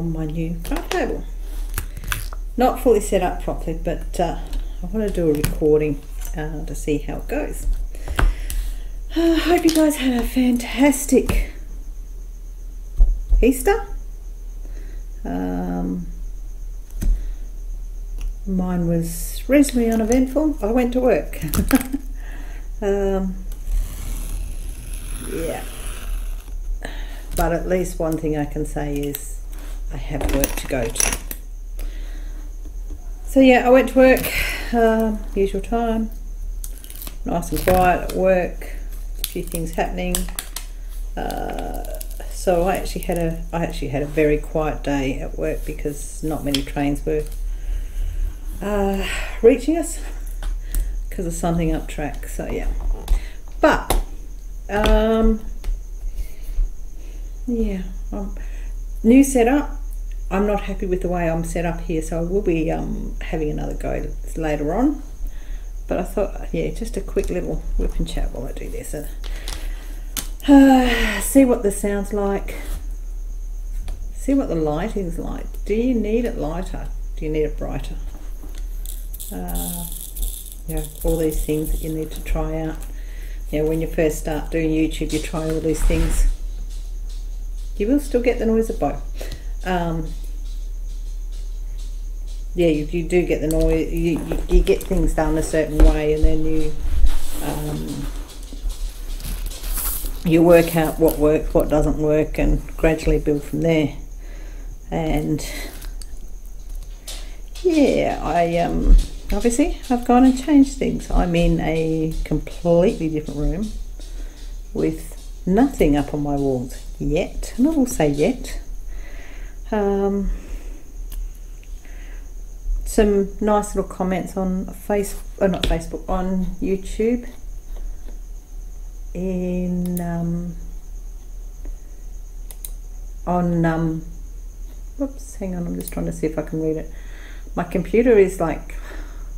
on my new craft table. Not fully set up properly, but uh, I want to do a recording uh, to see how it goes. I hope you guys had a fantastic Easter. Um, mine was reasonably uneventful. I went to work. um, yeah. But at least one thing I can say is I have work to go to. So yeah, I went to work, uh, usual time, nice and quiet at work, a few things happening. Uh, so I actually had a I actually had a very quiet day at work because not many trains were uh, reaching us because of something up track. So yeah, but um, yeah, um, new setup. I'm not happy with the way I'm set up here, so I will be um, having another go later on. But I thought, yeah, just a quick little WIP and chat while I do this. Uh, uh, see what this sounds like. See what the lighting's like. Do you need it lighter? Do you need it brighter? Uh, yeah, all these things that you need to try out. Yeah, when you first start doing YouTube, you try all these things. You will still get the noise of both. Um, yeah, you, you do get the noise. You, you, you get things done a certain way, and then you um, you work out what works, what doesn't work, and gradually build from there. And yeah, I um obviously I've gone and changed things. I'm in a completely different room with nothing up on my walls yet, and I will say yet. Um, some nice little comments on face, or uh, not Facebook, on YouTube. In um, on um, whoops, hang on, I'm just trying to see if I can read it. My computer is like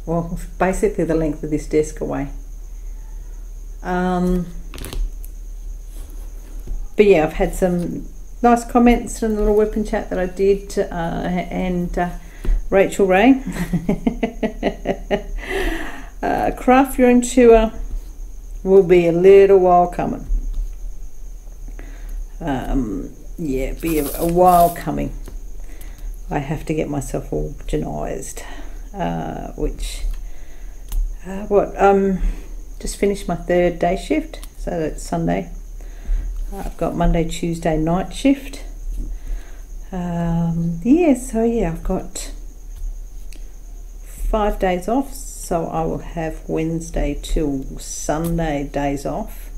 well, basically the length of this desk away. Um, but yeah, I've had some nice comments from the little and chat that I did, uh, and uh, Rachel Ray. uh, craft your own tour will be a little while coming. Um, yeah, be a, a while coming. I have to get myself organised uh, which uh, what um just finished my third day shift so that's Sunday I've got Monday Tuesday night shift um, yeah so yeah I've got five days off so I will have Wednesday till Sunday days off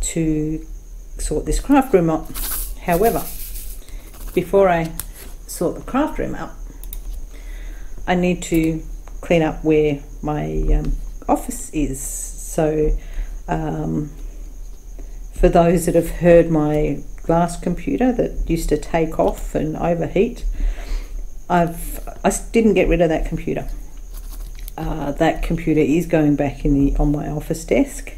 to sort this craft room up however before I sort the craft room out, I need to clean up where my um, office is. So, um, for those that have heard my glass computer that used to take off and overheat, I've I didn't get rid of that computer. Uh, that computer is going back in the on my office desk,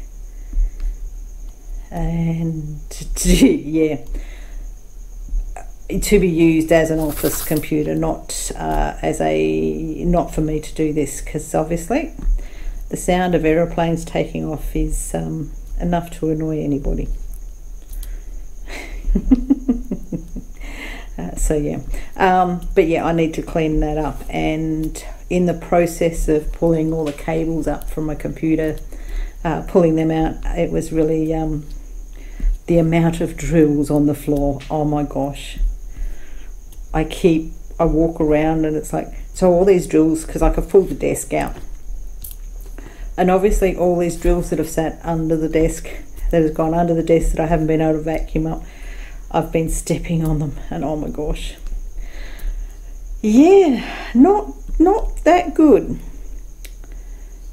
and yeah to be used as an office computer, not uh, as a not for me to do this because obviously the sound of aeroplanes taking off is um, enough to annoy anybody. uh, so yeah, um, but yeah, I need to clean that up, and in the process of pulling all the cables up from my computer, uh, pulling them out, it was really um, the amount of drills on the floor. Oh my gosh I keep, I walk around and it's like, so all these drills, because I could pull the desk out. And obviously all these drills that have sat under the desk, that has gone under the desk that I haven't been able to vacuum up, I've been stepping on them and oh my gosh. Yeah, not, not that good.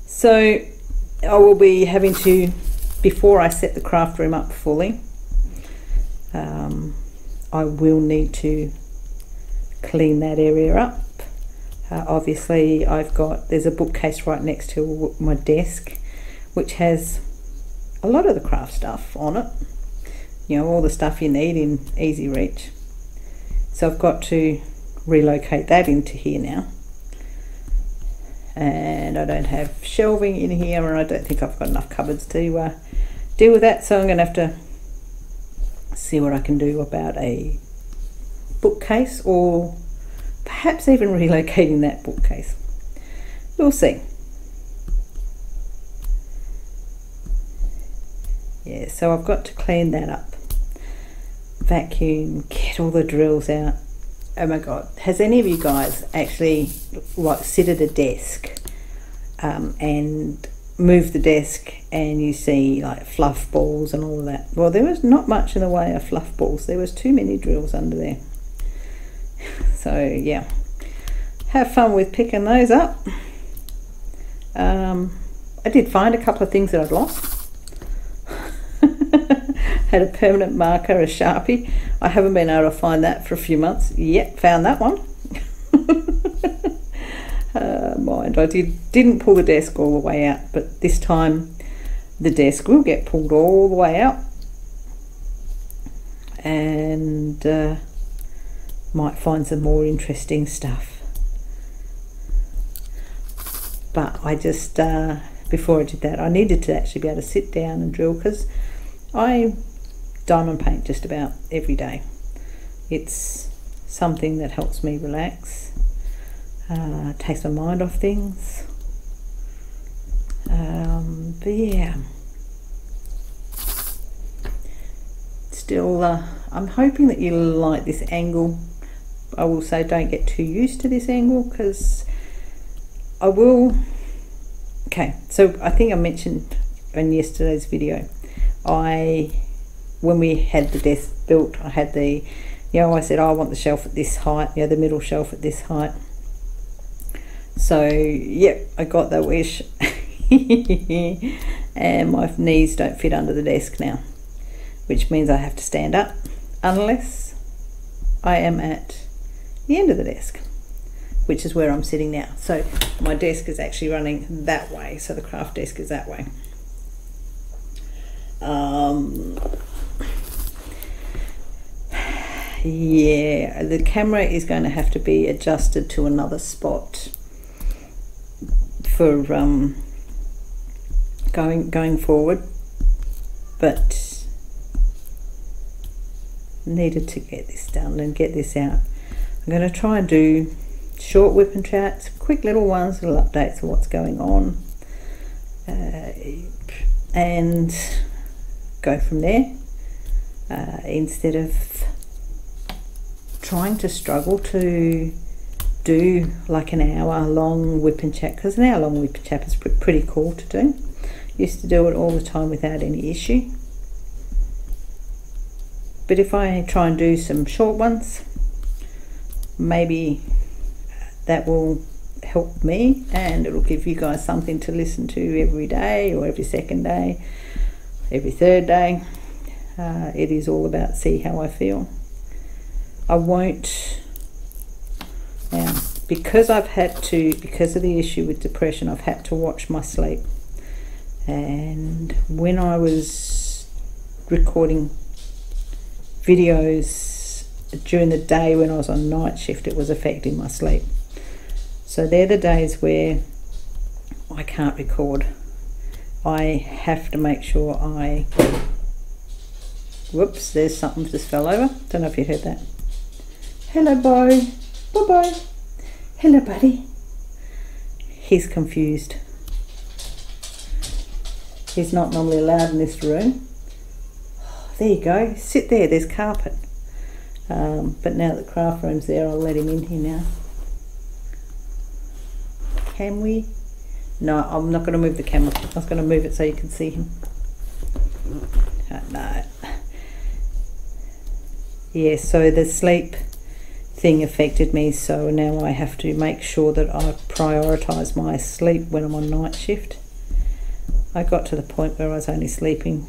So I will be having to, before I set the craft room up fully, um, I will need to clean that area up. Uh, obviously I've got, there's a bookcase right next to my desk which has a lot of the craft stuff on it. You know, all the stuff you need in easy reach. So I've got to relocate that into here now. And I don't have shelving in here and I don't think I've got enough cupboards to uh, deal with that. So I'm going to have to see what I can do about a bookcase or perhaps even relocating that bookcase. We'll see. Yeah, so I've got to clean that up. Vacuum, get all the drills out. Oh my god, has any of you guys actually like sit at a desk um, and move the desk and you see like fluff balls and all of that? Well, there was not much in the way of fluff balls. There was too many drills under there. So yeah, have fun with picking those up. Um, I did find a couple of things that I'd lost. Had a permanent marker, a Sharpie. I haven't been able to find that for a few months. Yet, found that one. uh, mind, I did, didn't pull the desk all the way out, but this time the desk will get pulled all the way out. And uh, might find some more interesting stuff. But I just, uh, before I did that, I needed to actually be able to sit down and drill because I diamond paint just about every day. It's something that helps me relax, uh, takes my mind off things. Um, but yeah, still, uh, I'm hoping that you like this angle. I will say don't get too used to this angle because I will. Okay, so I think I mentioned in yesterday's video, I when we had the desk built, I had the, you know, I said oh, I want the shelf at this height, you know, the middle shelf at this height. So yep, I got that wish, and my knees don't fit under the desk now, which means I have to stand up unless I am at the end of the desk which is where I'm sitting now. So my desk is actually running that way, so the craft desk is that way. Um, yeah, the camera is going to have to be adjusted to another spot for um, going going forward, but needed to get this done and get this out. I'm going to try and do short WIP and chats, quick little ones, little updates of what's going on, uh, and go from there uh, instead of trying to struggle to do like an hour long WIP and chat because an hour long WIP and chat is pretty cool to do. Used to do it all the time without any issue. But if I try and do some short ones, maybe that will help me and it'll give you guys something to listen to every day or every second day, every third day. Uh, it is all about see how I feel. I won't now because I've had to because of the issue with depression I've had to watch my sleep and when I was recording videos during the day when I was on night shift it was affecting my sleep so they're the days where I can't record. I have to make sure I. Whoops, there's something just fell over. Don't know if you heard that. Hello, Bo. Bye bye. Hello, buddy. He's confused. He's not normally allowed in this room. There you go. Sit there. There's carpet. Um, but now that the craft room's there, I'll let him in here now. Can we? No, I'm not going to move the camera. I was going to move it so you can see him. Uh, no. Yeah, so the sleep thing affected me, so now I have to make sure that I prioritise my sleep when I'm on night shift. I got to the point where I was only sleeping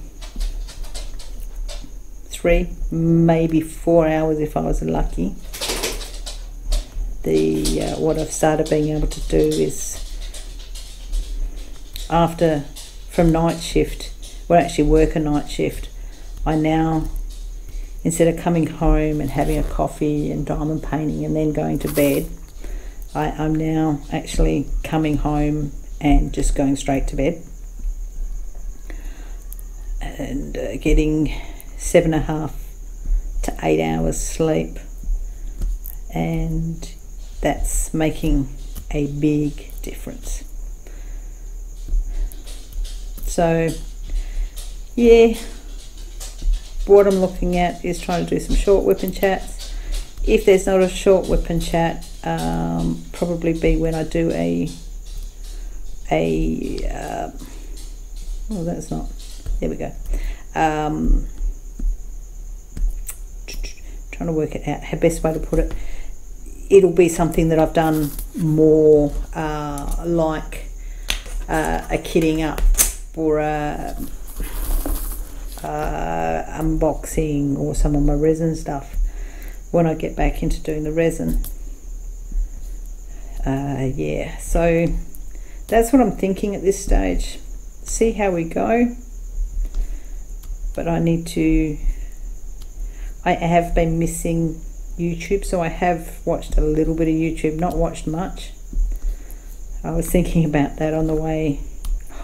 three, maybe four hours if I was lucky the uh, what I've started being able to do is after from night shift well, actually work a night shift, I now, instead of coming home and having a coffee and diamond painting and then going to bed, I, I'm now actually coming home and just going straight to bed and uh, getting seven and a half to eight hours sleep, and that's making a big difference. So, yeah, what I'm looking at is trying to do some short WIP chats. If there's not a short WIP chat, um, probably be when I do a a uh, oh that's not there we go um, trying to work it out how best way to put it it'll be something that I've done more uh, like uh, a kidding up or a uh, unboxing or some of my resin stuff when I get back into doing the resin. Uh, yeah so that's what I'm thinking at this stage. See how we go. But I need to I have been missing YouTube so I have watched a little bit of YouTube not watched much. I was thinking about that on the way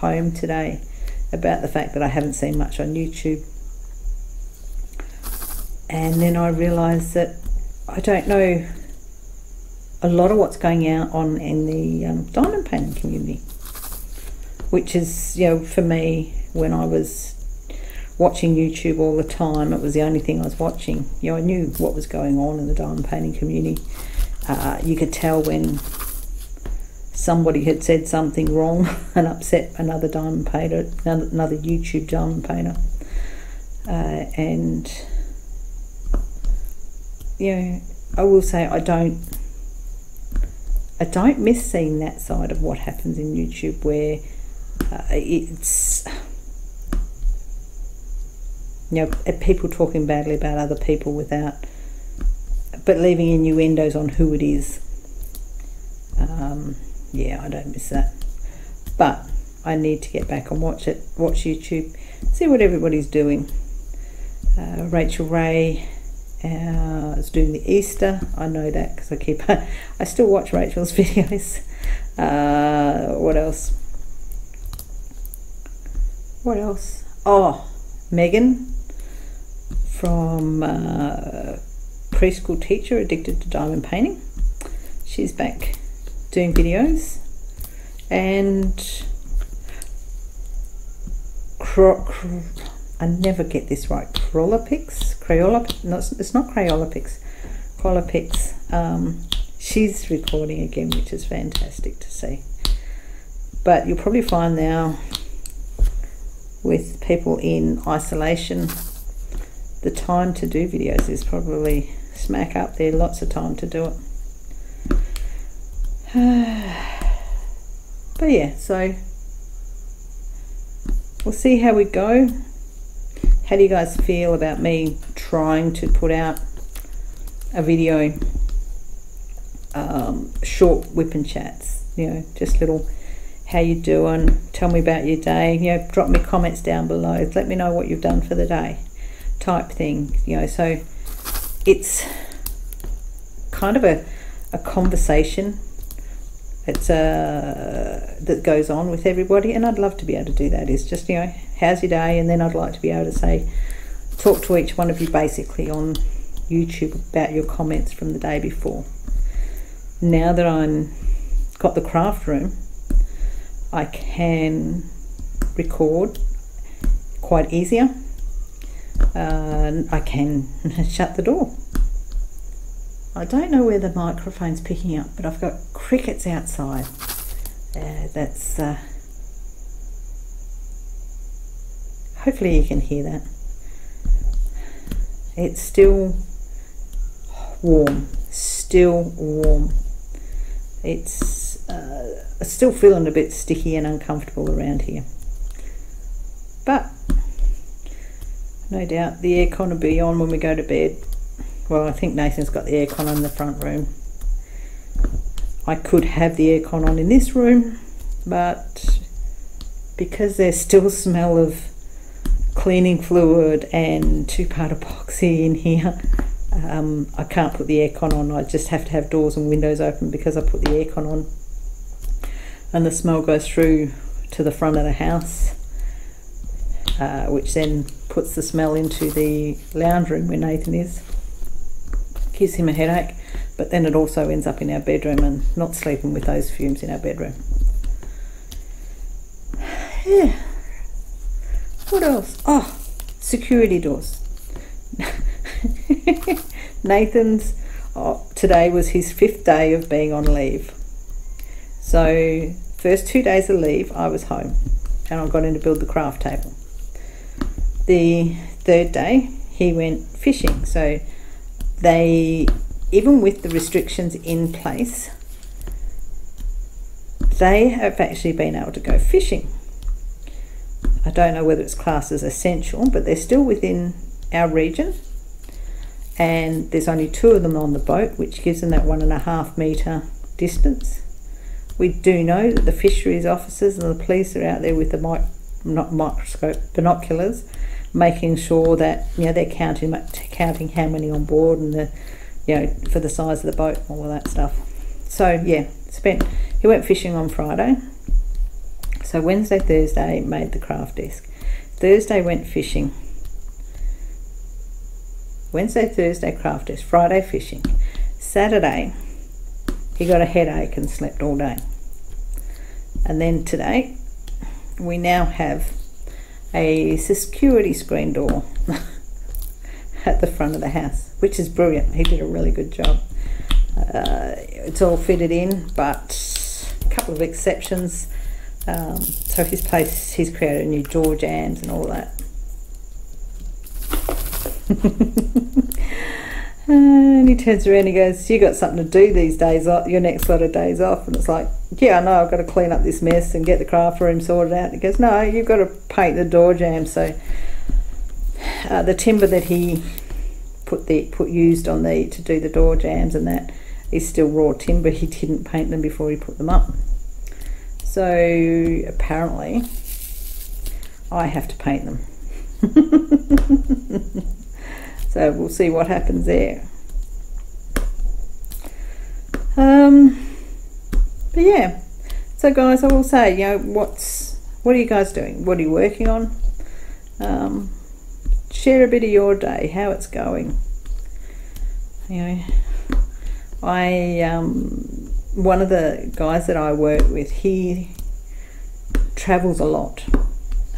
home today about the fact that I haven't seen much on YouTube and then I realised that I don't know a lot of what's going out on in the um, diamond painting community which is you know for me when I was watching YouTube all the time. It was the only thing I was watching. You know, I knew what was going on in the diamond painting community. Uh, you could tell when somebody had said something wrong and upset another diamond painter, another YouTube diamond painter. Uh, and, know, I will say I don't. I don't miss seeing that side of what happens in YouTube where uh, it's you know, people talking badly about other people without, but leaving innuendos on who it is. Um, yeah, I don't miss that. But I need to get back and watch it, watch YouTube, see what everybody's doing. Uh, Rachael Ray uh, is doing the Easter. I know that because I keep, I still watch Rachel's videos. Uh, what else? What else? Oh, Megan from uh, preschool teacher addicted to diamond painting. She's back doing videos and cro- cro- I never get this right. Crawlopix, Crayola. No, it's not Crayolapix. Crawlopix. Um, she's recording again, which is fantastic to see. But you'll probably find now with people in isolation the time to do videos is probably smack up there, lots of time to do it. but yeah, so we'll see how we go. How do you guys feel about me trying to put out a video, um, short WIP and chats, you know, just little how you doing, tell me about your day, you know, drop me comments down below, let me know what you've done for the day type thing, you know. So it's kind of a, a conversation. It's uh, that goes on with everybody, and I'd love to be able to do that. Is just you know, how's your day, and then I'd like to be able to say, talk to each one of you basically on YouTube about your comments from the day before. Now that I'm got the craft room, I can record quite easier uh, I can shut the door. I don't know where the microphone's picking up, but I've got crickets outside. Uh, that's uh, hopefully you can hear that. It's still warm, still warm. It's uh, still feeling a bit sticky and uncomfortable around here, but no doubt the aircon will be on when we go to bed. Well, I think Nathan's got the aircon on in the front room. I could have the aircon on in this room, but because there's still smell of cleaning fluid and two part epoxy in here. Um, I can't put the aircon on. I just have to have doors and windows open because I put the aircon on, and the smell goes through to the front of the house, uh, which then puts the smell into the lounge room where Nathan is. Gives him a headache, but then it also ends up in our bedroom and not sleeping with those fumes in our bedroom. Yeah. What else? Oh, security doors. Nathan's oh, today was his fifth day of being on leave. So, first two days of leave, I was home and I got in to build the craft table. The third day, he went fishing. So, they, even with the restrictions in place, they have actually been able to go fishing. I don't know whether it's classed as essential, but they're still within our region and there's only two of them on the boat, which gives them that one and a half metre distance. We do know that the fisheries officers and the police are out there with the mic- not microscope binoculars, making sure that you know they're counting counting how many on board and the you know for the size of the boat, all of that stuff. So yeah, spent he went fishing on Friday. So Wednesday, Thursday made the craft desk. Thursday went fishing Wednesday, Thursday, crafters. Friday, fishing. Saturday, he got a headache and slept all day. And then today, we now have a security screen door at the front of the house, which is brilliant. He did a really good job. Uh, it's all fitted in, but a couple of exceptions. Um, so his place, he's created new door jambs and all that. and he turns around and he goes, You got something to do these days, your next lot of days off. And it's like, Yeah, I know, I've got to clean up this mess and get the craft room sorted out. And he goes, No, you've got to paint the door jamb. So uh, the timber that he put the put used on the to do the door jambs and that is still raw timber. He didn't paint them before he put them up. So apparently, I have to paint them. So we'll see what happens there. Um, but yeah, so guys, I will say, you know, what's what are you guys doing? What are you working on? Um, share a bit of your day, how it's going. You know, I um, one of the guys that I work with, he travels a lot.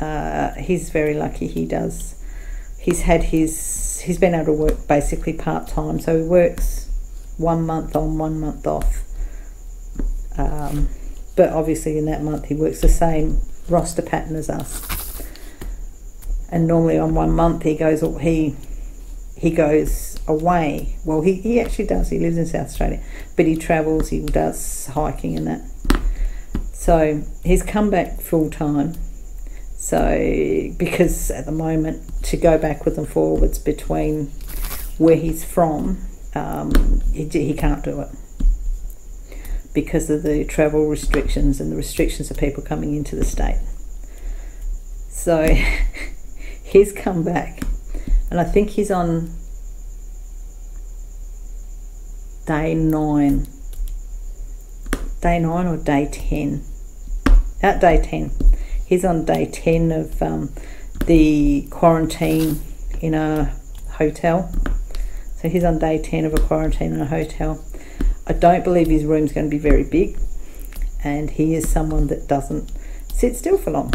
Uh, he's very lucky. He does. He's had his he's been able to work basically part time, so he works one month on, one month off. Um, but obviously, in that month, he works the same roster pattern as us. And normally, on one month, he goes he he goes away. Well, he, he actually does. He lives in South Australia, but he travels. He does hiking and that. So he's come back full time so, because at the moment, to go backwards and forwards between where he's from, um, he, he can't do it because of the travel restrictions and the restrictions of people coming into the state. So, he's come back, and I think he's on day nine. Day nine or day ten? At day ten he's on day 10 of um, the quarantine in a hotel. So he's on day 10 of a quarantine in a hotel. I don't believe his room's going to be very big, and he is someone that doesn't sit still for long.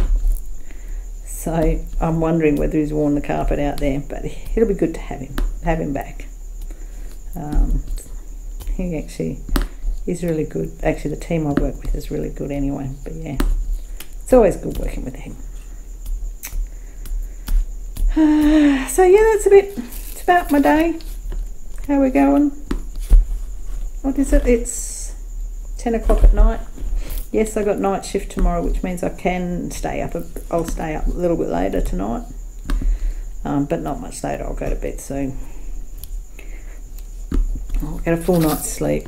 So I'm wondering whether he's worn the carpet out there, but it'll be good to have him, have him back. Um, he actually is really good. Actually, the team I work with is really good anyway. But yeah. It's always good working with him. Uh, so yeah, that's a bit. It's about my day. How we going? What is it? It's ten o'clock at night. Yes, I got night shift tomorrow, which means I can stay up. A, I'll stay up a little bit later tonight, um, but not much later. I'll go to bed soon. I'll get a full night's sleep,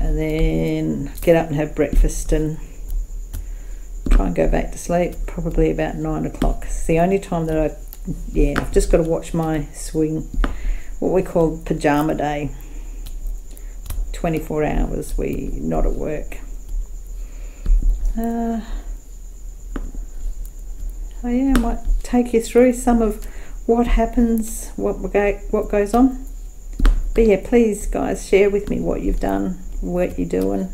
and then get up and have breakfast and try and go back to sleep probably about nine o'clock. It's the only time that I, yeah, I've just got to watch my swing, what we call pajama day. 24 hours we not at work. Uh, oh yeah, I might take you through some of what happens, what what goes on. But yeah, please guys, share with me what you've done, what you're doing.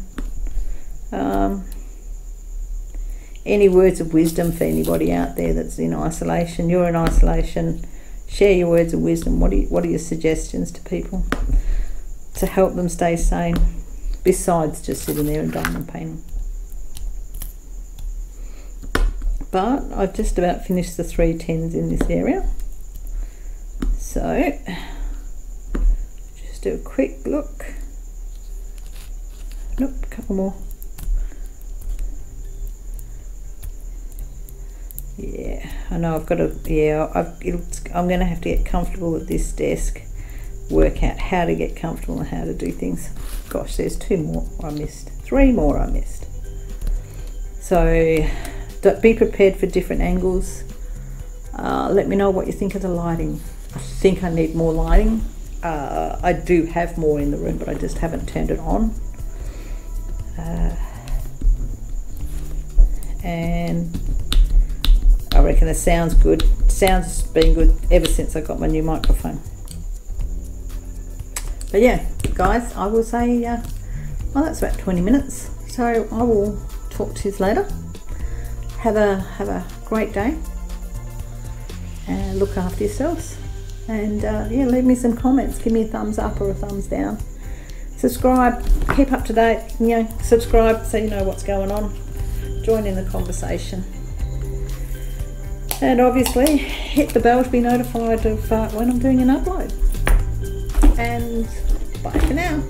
Um, any words of wisdom for anybody out there that's in isolation? You're in isolation. Share your words of wisdom. What are you, what are your suggestions to people to help them stay sane? Besides just sitting there and diamond painting. But I've just about finished the three tens in this area. So just do a quick look. Nope, a couple more. Yeah, I know I've got to, yeah, I've, I'm going to have to get comfortable at this desk, work out how to get comfortable and how to do things. Gosh, there's two more I missed, three more I missed. So be prepared for different angles. Uh, let me know what you think of the lighting. I think I need more lighting. Uh, I do have more in the room, but I just haven't turned it on. Uh, and I reckon the sound's good. Sound's been good ever since I got my new microphone. But yeah, guys, I will say, uh, well, that's about 20 minutes. So I will talk to you later. Have a have a great day, and look after yourselves. And uh, yeah, leave me some comments. Give me a thumbs up or a thumbs down. Subscribe. Keep up to date. You know, subscribe so you know what's going on. Join in the conversation and obviously hit the bell to be notified of uh, when I'm doing an upload. And bye for now.